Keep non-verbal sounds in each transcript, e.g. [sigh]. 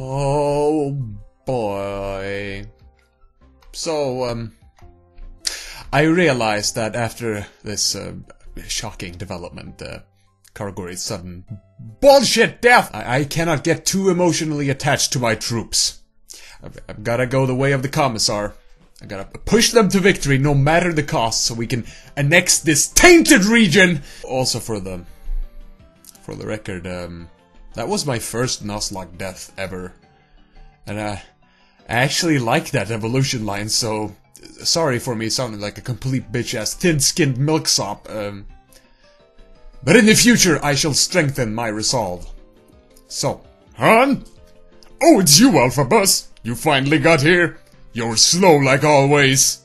Oh boy. So, um, I realized that after this uh, shocking development, uh, sudden bullshit death, I, I cannot get too emotionally attached to my troops. I've, I've gotta go the way of the commissar. I gotta push them to victory no matter the cost so we can annex this tainted region! Also for the, for the record, um, that was my first Nuzlocke death ever. And uh, I actually like that evolution line, so sorry for me sounding like a complete bitch-ass thin-skinned milksop. Um, but in the future, I shall strengthen my resolve. So, Han? Oh, it's you, Alphabus! You finally got here. You're slow like always.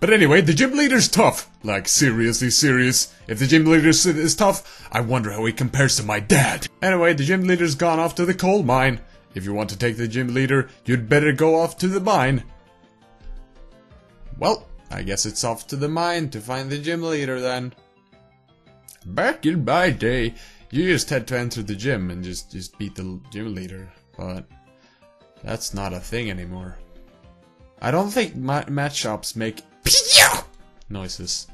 But anyway, the gym leader's tough. Like, seriously serious. If the gym leader is tough, I wonder how he compares to my dad. Anyway, the gym leader's gone off to the coal mine. If you want to take the gym leader, you'd better go off to the mine. Well, I guess it's off to the mine to find the gym leader then. Back in my day, you just had to enter the gym and just, just beat the gym leader, but that's not a thing anymore. I don't think ma matchups make [laughs] noises.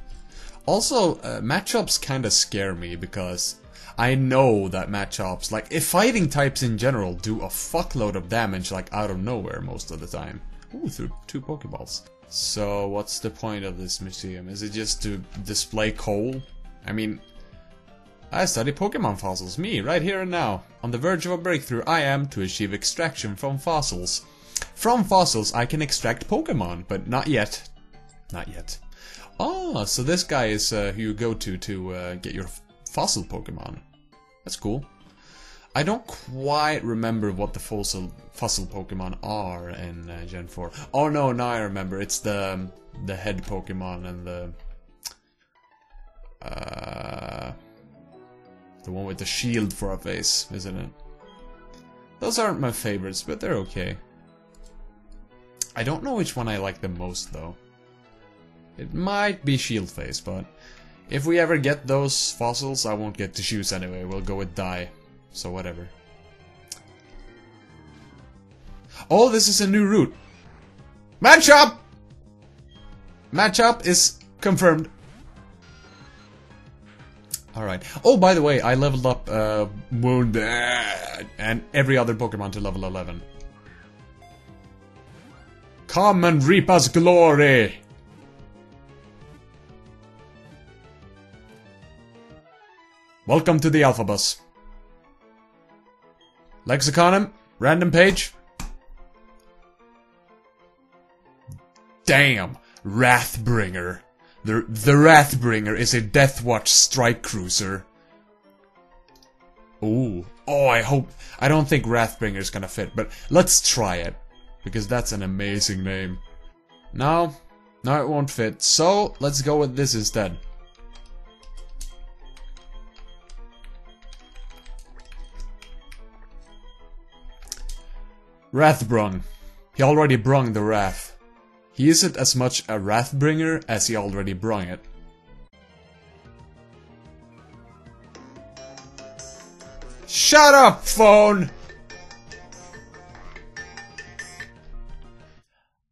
Also, uh, matchups kinda scare me because I know that matchups, like, if fighting types in general do a fuckload of damage, like, out of nowhere most of the time. Ooh, through two Pokeballs. So, what's the point of this museum? Is it just to display coal? I mean, I study Pokemon fossils, me, right here and now. On the verge of a breakthrough, I am to achieve extraction from fossils. From fossils, I can extract Pokemon, but not yet. Not yet. Oh, so this guy is uh, who you go to to uh, get your fossil Pokemon. That's cool. I don't quite remember what the fossil fossil Pokemon are in uh, Gen 4. Oh no, now I remember. It's the um, the head Pokemon and the uh, the one with the shield for a face, isn't it? Those aren't my favorites, but they're okay. I don't know which one I like the most, though. It might be Shield Face, but if we ever get those fossils, I won't get to choose anyway. We'll go with Die, so whatever. Oh, this is a new route. Matchup! Matchup is confirmed. Alright. Oh, by the way, I leveled up uh, Wound and every other Pokemon to level 11. Come and reap us glory! Welcome to the Alphabus. Lexicanum, random page. Damn, Wrathbringer. The, the Wrathbringer is a Deathwatch strike cruiser. Ooh. Oh, I hope... I don't think Wrathbringer is gonna fit, but let's try it. Because that's an amazing name. No. No, it won't fit. So, let's go with this instead. Wrathbrung. He already brung the wrath. He isn't as much a wrathbringer as he already brung it. Shut up, phone!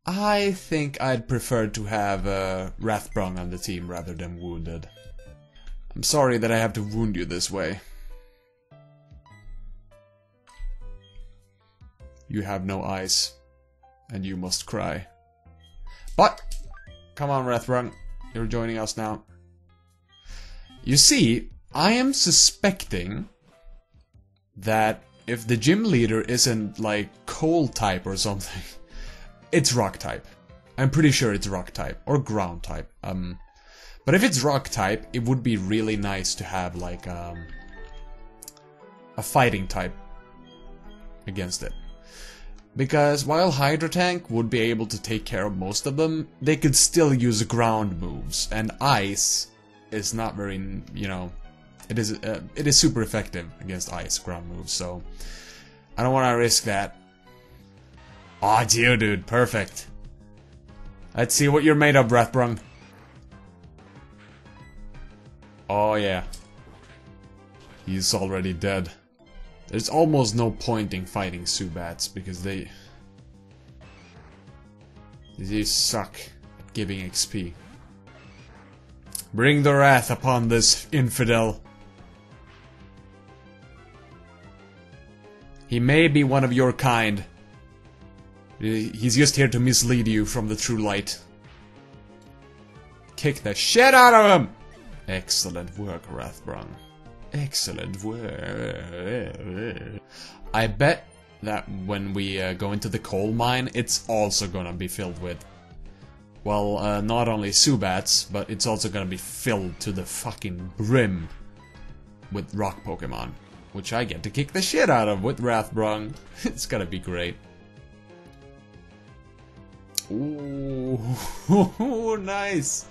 I think I'd prefer to have uh, Wrathbrung on the team rather than Wounded. I'm sorry that I have to wound you this way. You have no eyes, and you must cry. But, come on, Wrathbrung, you're joining us now. You see, I am suspecting that if the gym leader isn't like coal type or something, [laughs] it's rock type. I'm pretty sure it's rock type or ground type. Um, but if it's rock type, it would be really nice to have like um, a fighting type against it. Because while Hydro Tank would be able to take care of most of them, they could still use ground moves, and Ice is not very, you know, it is uh, it is super effective against Ice ground moves, so I don't want to risk that. Aw, oh, Geodude, perfect. Let's see what you're made of, Wrathbrung. Oh yeah. He's already dead. There's almost no point in fighting Zubats because they... They suck at giving XP. Bring the wrath upon this infidel. He may be one of your kind. He's just here to mislead you from the true light. Kick the shit out of him! Excellent work, Wrathbrung. Excellent work. I bet that when we uh, go into the coal mine, it's also gonna be filled with, well, uh, not only Zubats, but it's also gonna be filled to the fucking brim with rock Pokemon, which I get to kick the shit out of with Wrathbrung. [laughs] it's gonna be great. Ooh, [laughs] nice.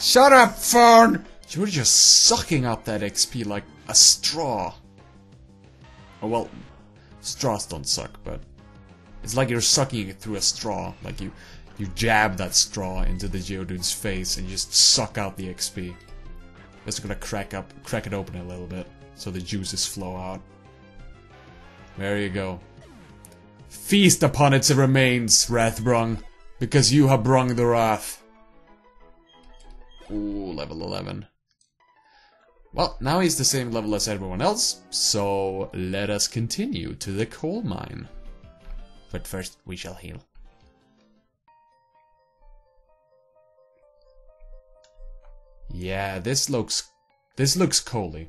Shut up, phone! You're just sucking up that XP like a straw. Oh well, straws don't suck, but it's like you're sucking it through a straw. Like you, you jab that straw into the Geodude's face and you just suck out the XP. Just gonna crack up, crack it open a little bit so the juices flow out. There you go. Feast upon its remains, Wrathbrung, because you have brung the wrath. Ooh, level 11. Well, now he's the same level as everyone else, so let us continue to the coal mine. But first, we shall heal. Yeah, this looks... This looks coaly.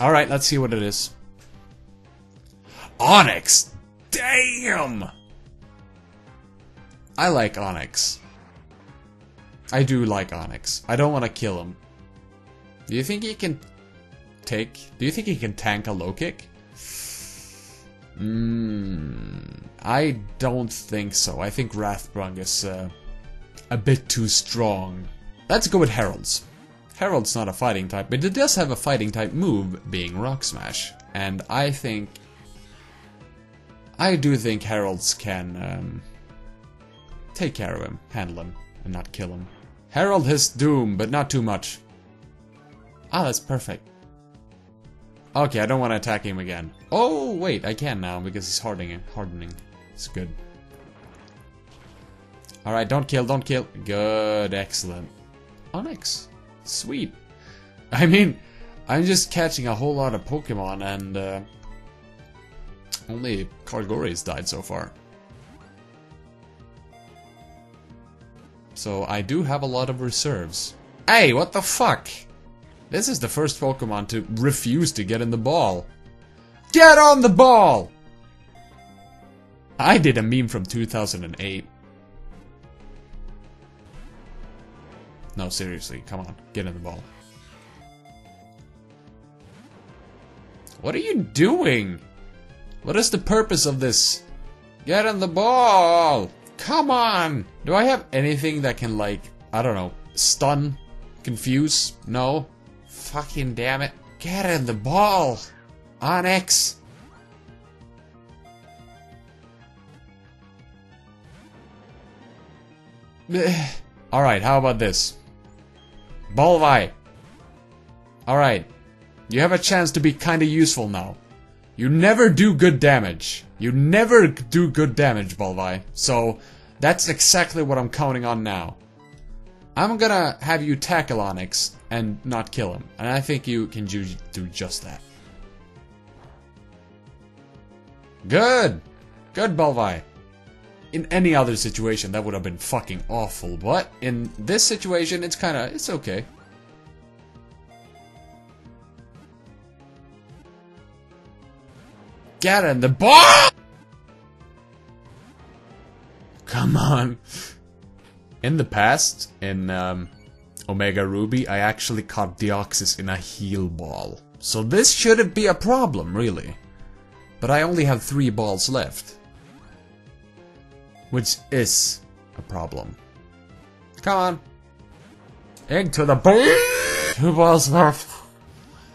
Alright, let's see what it is. Onix! Damn! I like Onix. I do like Onix. I don't want to kill him. Do you think he can take... Do you think he can tank a low kick? Hmm... I don't think so. I think Wrathbrung is uh, a bit too strong. Let's go with Heralds. Herald's not a fighting type, but it does have a fighting type move, being Rock Smash. And I think... I do think Heralds can um, take care of him, handle him, and not kill him. Herald his doom, but not too much. Ah, that's perfect. Okay, I don't want to attack him again. Oh, wait, I can now because he's hardening. Hardening. It's good. Alright, don't kill, don't kill. Good, excellent. Onix. Sweet. [laughs] I mean, I'm just catching a whole lot of Pokemon and uh, only Cargories died so far. So I do have a lot of reserves. Hey, what the fuck? This is the first Pokemon to refuse to get in the ball. Get on the ball! I did a meme from 2008. No, seriously, come on, get in the ball. What are you doing? What is the purpose of this? Get in the ball! Come on! Do I have anything that can, like, I don't know, stun? Confuse? No? Fucking damn it. Get in the ball! Onix! [sighs] Alright, how about this? Bolvi! Alright. You have a chance to be kinda useful now. You never do good damage. You never do good damage, Bolvi. So, that's exactly what I'm counting on now. I'm gonna have you tackle Onix and not kill him. And I think you can do, do just that. Good! Good, Bolvi. In any other situation, that would have been fucking awful. But in this situation, it's kinda, it's okay. Get in the ball! Come on. In the past, in um, Omega Ruby, I actually caught Deoxys in a heal ball. So this shouldn't be a problem, really. But I only have three balls left. Which is a problem. Come on. Into the ball! Two balls left.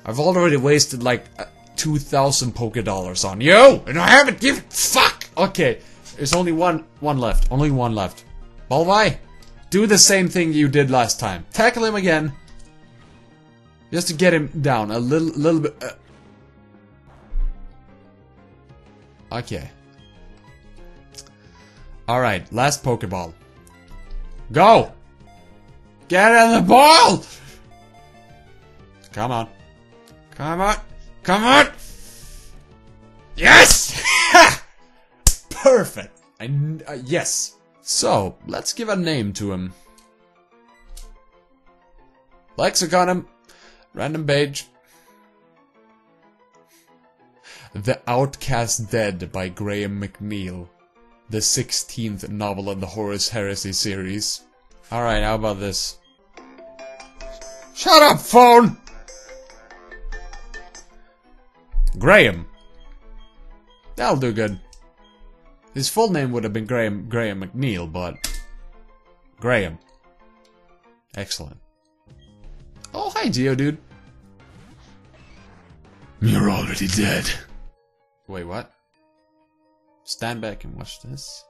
I've already wasted like 2,000 Poké Dollars on you! And I haven't given- Fuck! Okay, there's only one one left. Only one left. Bolvi, do the same thing you did last time. Tackle him again. Just to get him down a little, little bit. Uh. Okay. Alright, last Pokeball. Go! Get in the ball! Come on. Come on. Come on! Yes! [laughs] Perfect! I, uh, yes. So, let's give a name to him. Lexicanum. Random page. The Outcast Dead by Graham McNeill. The 16th novel in the Horus Heresy series. Alright, how about this? Shut up, phone! Graham. That'll do good. His full name would have been Graham Graham McNeill, but Graham. Excellent. Oh, hi, Geodude. You're already dead. Wait, what? Stand back and watch this.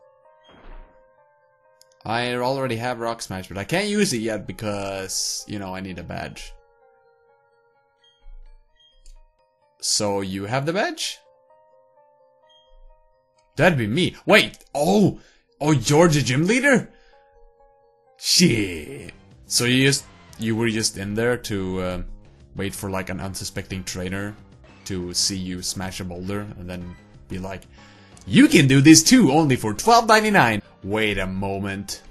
I already have Rock Smash, but I can't use it yet because, you know, I need a badge. So you have the badge? That'd be me. Wait, oh, oh, you're the gym leader? Shit. So you just, you were just in there to uh, wait for like an unsuspecting trainer to see you smash a boulder and then be like, you can do this too, only for $12.99. Wait a moment.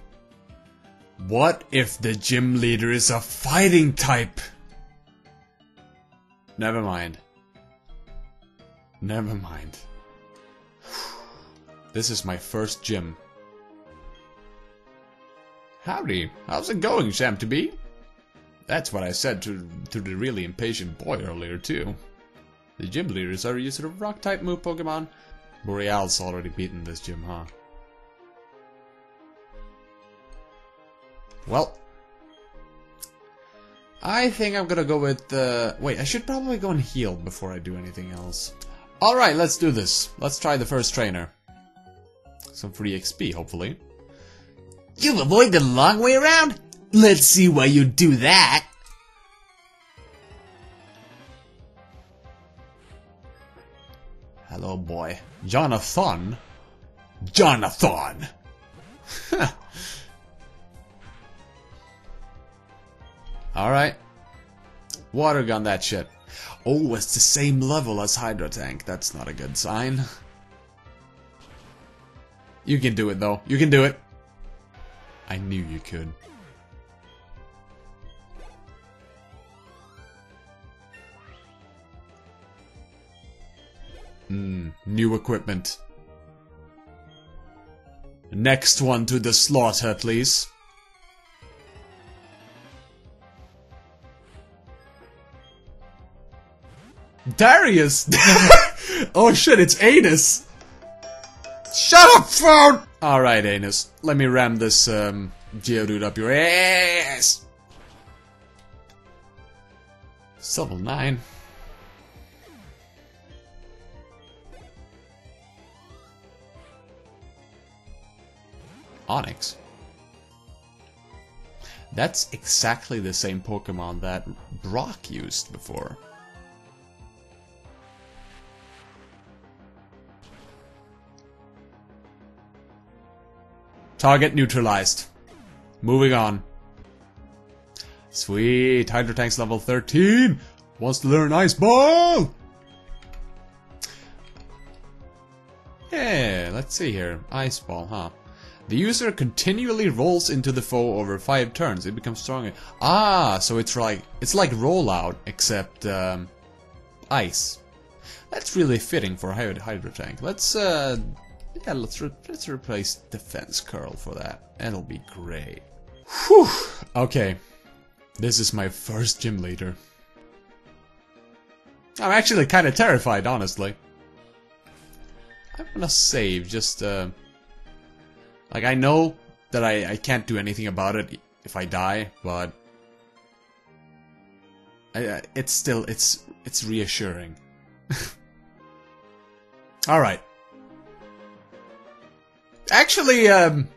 What if the gym leader is a fighting type? Never mind. Never mind. [sighs] This is my first gym. Howdy, how's it going, Sham to be? That's what I said to, to the really impatient boy earlier, too. The gym leaders are used to rock type move Pokemon. Boreal's already beaten this gym, huh? Well, I think I'm gonna go with, uh, wait, I should probably go and heal before I do anything else. Alright, let's do this. Let's try the first trainer. Some free XP, hopefully. You avoid the long way around? Let's see why you do that. Hello, boy. Jonathan? Jonathan! [laughs] Alright. Water gun that shit. Oh, it's the same level as Hydro Tank. That's not a good sign. You can do it, though. You can do it. I knew you could. Hmm, new equipment. Next one to the slaughter, please. Darius! [laughs] oh shit, it's Anus! Shut up, phone! Alright, Anus. Let me ram this, um, Geodude up your ass! Level 9. Onix. That's exactly the same Pokemon that Brock used before. Target neutralized. Moving on. Sweet. Hydro Tank's level 13. Wants to learn Ice Ball! Yeah, let's see here. Ice Ball, huh? The user continually rolls into the foe over 5 turns. It becomes stronger. Ah, so it's like it's like rollout, except um, ice. That's really fitting for a Hydro Tank. Let's uh, yeah, let's re let's replace defense curl for that. That'll be great. Whew. Okay, this is my first gym leader. I'm actually kind of terrified, honestly. I'm gonna save just uh, like I know that I I can't do anything about it if I die, but I, it's still it's it's reassuring. [laughs] All right. Actually, um...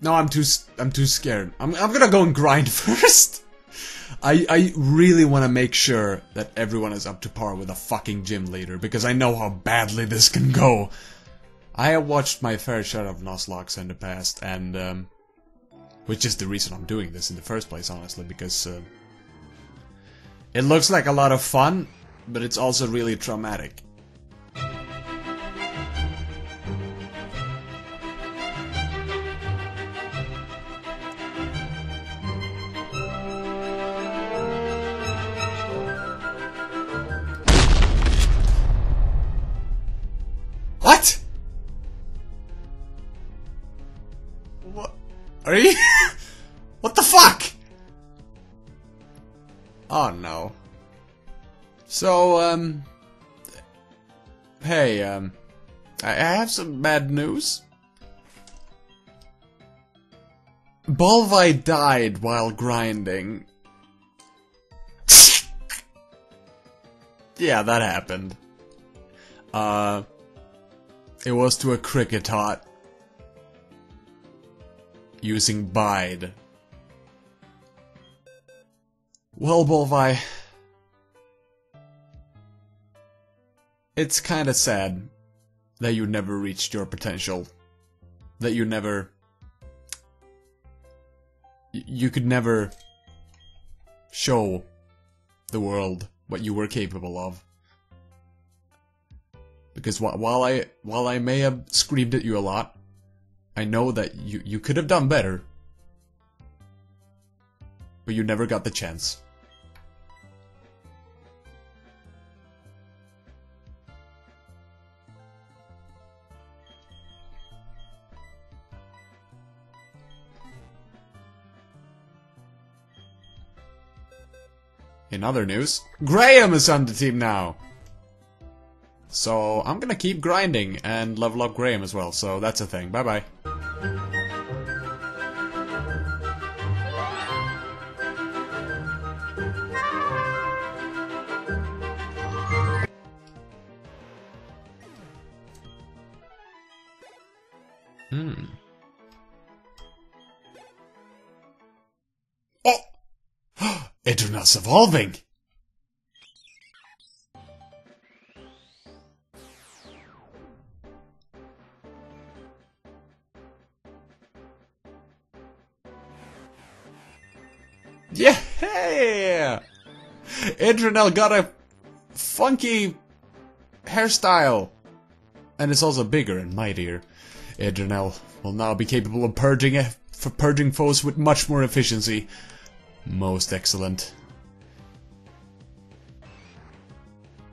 No, I'm too, I'm too scared. I'm, I'm gonna go and grind [laughs] first. I, I really want to make sure that everyone is up to par with a fucking gym leader, because I know how badly this can go. I have watched my fair share of Nuzlocke in the past, and, um, which is the reason I'm doing this in the first place, honestly, because, uh, it looks like a lot of fun, but it's also really traumatic. What? What? Are you? [laughs] what the fuck? Oh no. So, um. Hey, um. I I have some bad news. Bolvi died while grinding. [laughs] yeah, that happened. Uh. It was to a Kricketot. Using Bide. Well, Bolvi. It's kinda sad that you never reached your potential. That you never. You could never show the world what you were capable of. Because wh- while I while I may have screamed at you a lot, I know that you you could have done better. But you never got the chance. In other news, Graham is on the team now. So I'm gonna keep grinding and level up Graham as well, so that's a thing. Bye bye. Hmm. [gasps] Oh! [gasps] Eternal's evolving! Adrenal got a funky hairstyle. And it's also bigger and mightier. Adrenal will now be capable of purging for purging foes with much more efficiency. Most excellent.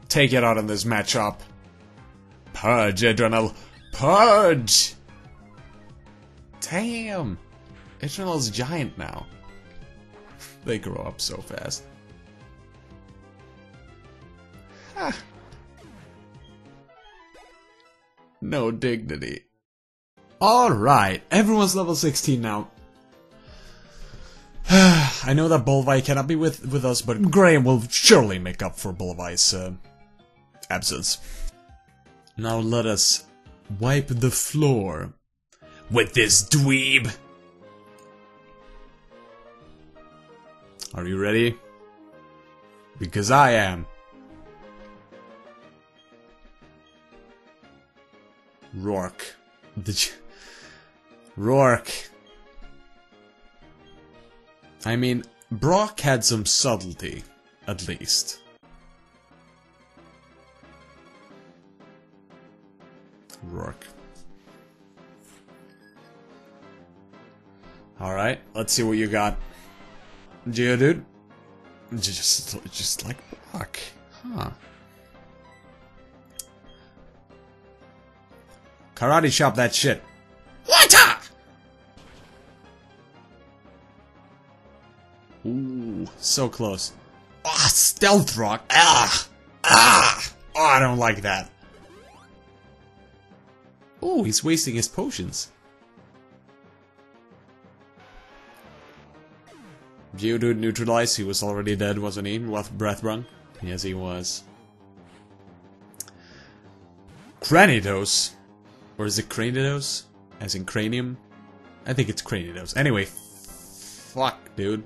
Take it out in this matchup. Purge, Adrenal. Purge! Damn! Adrenal's giant now. They grow up so fast. No dignity. Alright, everyone's level 16 now. [sighs] I know that Bolvi cannot be with, with us, but Graham will surely make up for Bolvi's uh, absence. Now let us wipe the floor with this dweeb. Are you ready? Because I am. Roark. Did you... Roark. I mean, Brock had some subtlety, at least. Roark. Alright, let's see what you got. Geodude? Just, just like Brock. Huh. Karate chop that shit. Water! Ooh, so close. Ah, stealth rock. Ah! Ah! Oh, I don't like that. Oh, he's wasting his potions. Geodude neutralized. He was already dead, wasn't he? With Wrathbrung. Yes, he was. Cranidos. Or is it Cranidos? As in cranium? I think it's Cranidos. Anyway, fuck, dude.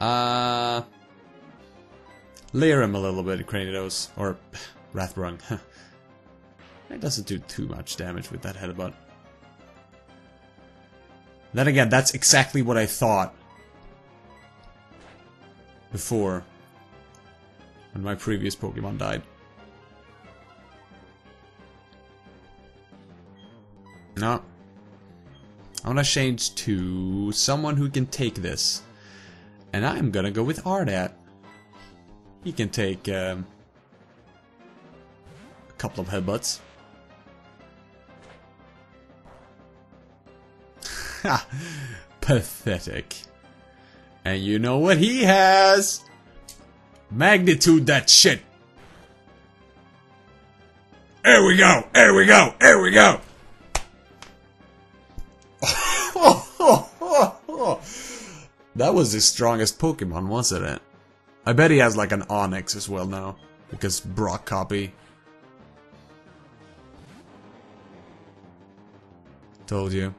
Uh... Leer him a little bit, Cranidos. Or [sighs] Wrathbrung. it [laughs] doesn't do too much damage with that headbutt. Then again, that's exactly what I thought. Before. When my previous Pokemon died. No. I want to change to someone who can take this. And I'm gonna go with Ardat. He can take um, a couple of headbutts. Ha! Pathetic. And you know what he has? Magnitude that shit! There we go! There we go! There we go! [laughs] that was his strongest Pokemon, wasn't it? I bet he has like an Onix as well now. Because Brock copy. Told you.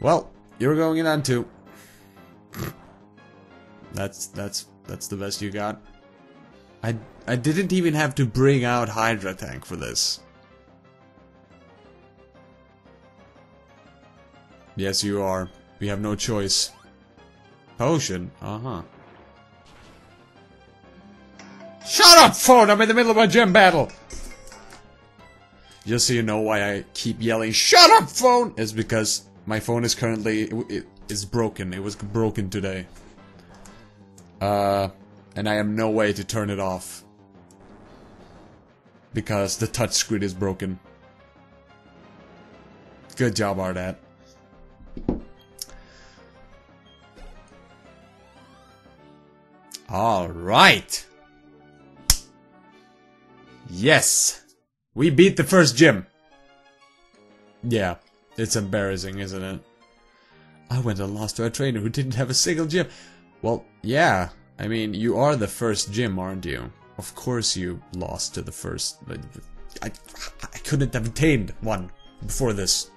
Well, you're going in on two. [clears throat] that's that's that's the best you got. I I didn't even have to bring out Hydra Tank for this. Yes, you are. We have no choice. Potion? Uh-huh. Shut up, phone! I'm in the middle of a gym battle! Just so you know why I keep yelling, SHUT UP, phone! Is because my phone is currently... It, it is broken. It was broken today. Uh... And I have no way to turn it off. Because the touchscreen is broken. Good job, Ardat. Alright! Yes! We beat the first gym! Yeah, it's embarrassing, isn't it? I went and lost to a trainer who didn't have a single gym. Well, yeah. I mean, you are the first gym, aren't you? Of course you lost to the first... I, I couldn't have obtained one before this.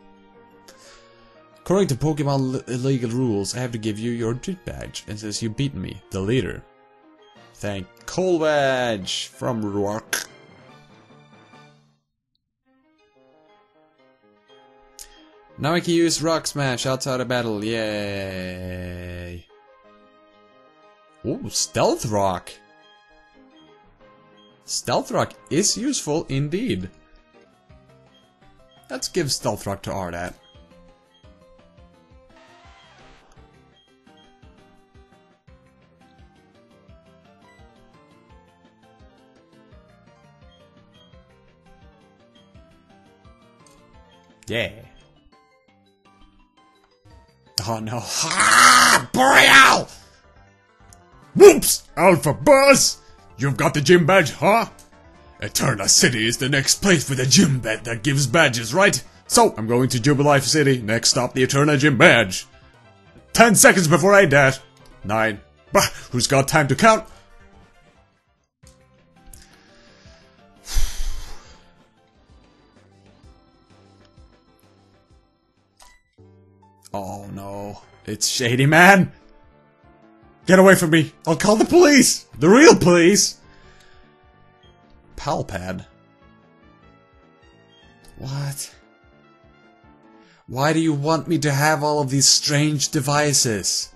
According to Pokemon legal rules, I have to give you your gym badge, and says you beat me, the leader. Thank Coal Badge from Roark. Now I can use Rock Smash outside of battle, yay! Ooh, Stealth Rock! Stealth Rock is useful indeed. Let's give Stealth Rock to Ardat. Oh no. Ha! Boreal! Whoops! Alpha Buzz! You've got the gym badge, huh? Eterna City is the next place with a gym badge that gives badges, right? So, I'm going to Jubilife City. Next stop, the Eterna Gym Badge. Ten seconds before I dash. Nine. Bah, who's got time to count? Oh no. It's Shady Man! Get away from me! I'll call the police! The real police! Palpad? What? Why do you want me to have all of these strange devices?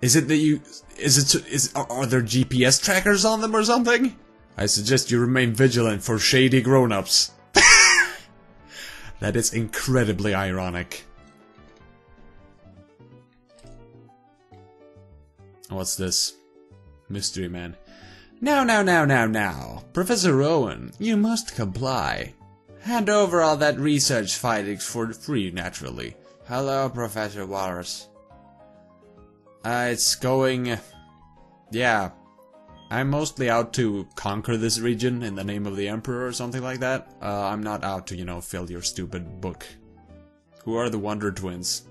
Is it that you... Is it... Is, are there GPS trackers on them or something? I suggest you remain vigilant for shady grown-ups. [laughs] that is incredibly ironic. What's this? Mystery Man. Now, now, now, now, now. Professor Rowan, you must comply. Hand over all that research findings for free, naturally. Hello, Professor Walrus. Uh, it's going... Yeah. I'm mostly out to conquer this region in the name of the Emperor or something like that. Uh, I'm not out to, you know, fill your stupid book. Who are the Wonder Twins?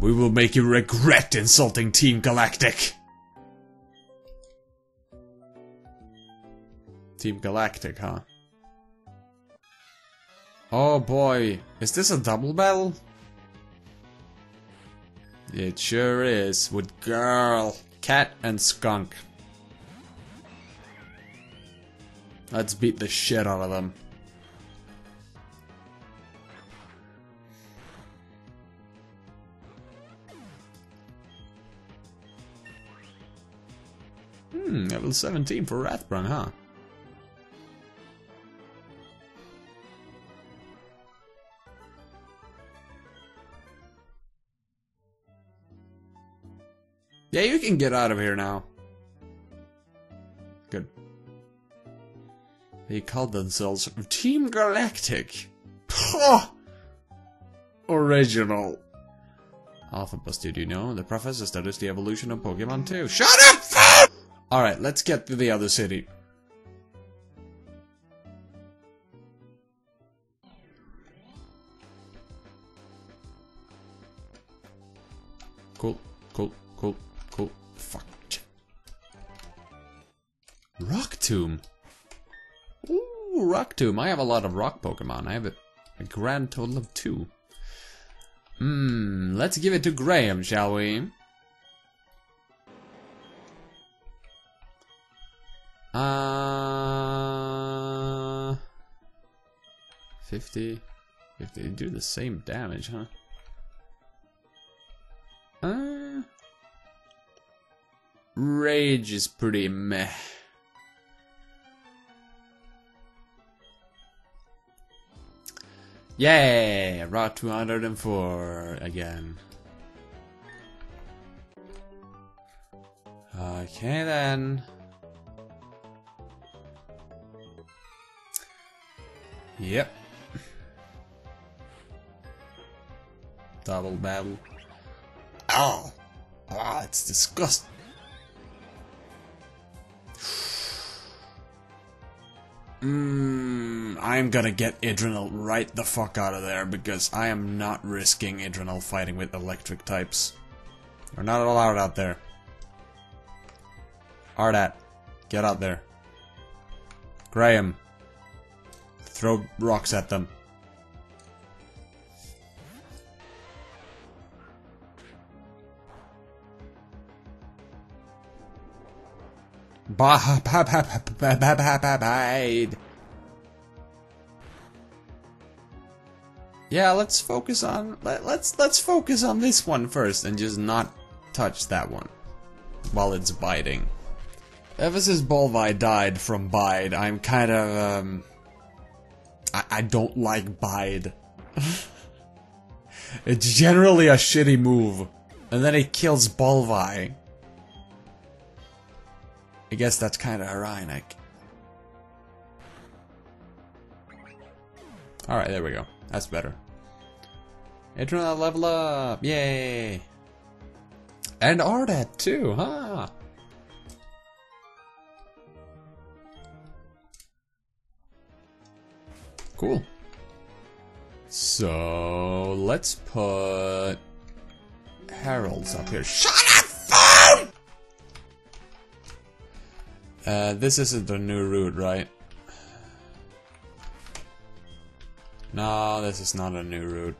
We will make you regret insulting Team Galactic! Team Galactic, huh? Oh boy, is this a double battle? It sure is. With girl, cat, and skunk. Let's beat the shit out of them. Hmm, level 17 for Wrathbrung, huh? Yeah, you can get out of here now. Good. They called themselves Team Galactic. Huh! Original. Alphabus, did you know? The professor studies the evolution of Pokemon too. Shut up! Alright, let's get to the other city. Cool, cool, cool, cool. Fuck. Rock Tomb. Ooh, Rock Tomb. I have a lot of rock Pokemon. I have a, a grand total of two. Hmm, let's give it to Graham, shall we? Uh... 50... If they do the same damage, huh? Uh... Rage is pretty meh. Yay! Rock 204 again. Okay then. Yep. Double battle. Oh! Ah, it's disgusting. Mmm, I'm gonna get Idrinal right the fuck out of there because I am not risking Idrinal fighting with electric types. You're not allowed out there. Ardat, get out there. Graham, Throw rocks at them. Bide. Yeah, let's focus on let, let's let's focus on this one first and just not touch that one while it's biting. Ever since Bulvi died from bide, I'm kind of um I, I don't like Bide. [laughs] it's generally a shitty move. And then he kills Bolvi. I guess that's kind of ironic. Alright, there we go. That's better. Internet level up! Yay! And Ardat too, huh? Cool. So, let's put Harold's up here. Shut up, phone! Uh, this isn't the new route, right? No, this is not a new route.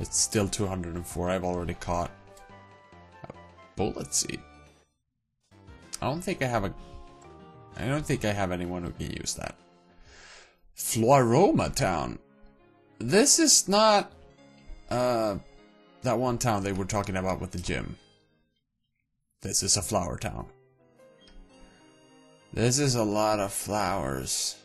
It's still 204, I've already caught a bullet seed. I don't think I have a... I don't think I have anyone who can use that. Floaroma Town. This is not, uh, that one town they were talking about with the gym. This is a flower town. This is a lot of flowers.